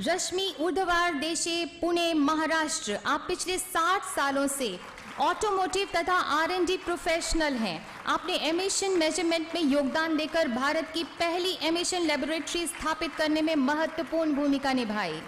रश्मि उर्धवार देशे पुणे, महाराष्ट्र। आप पिछले 60 सालों से ऑटोमोटिव तथा आर एन डी प्रोफेशनल हैं। आपने एमिशन मेज़रमेंट में योगदान देकर भारत की पहली एमिशन लेबोरेटरी स्थापित करने में महत्वपूर्ण भूमिका निभाई।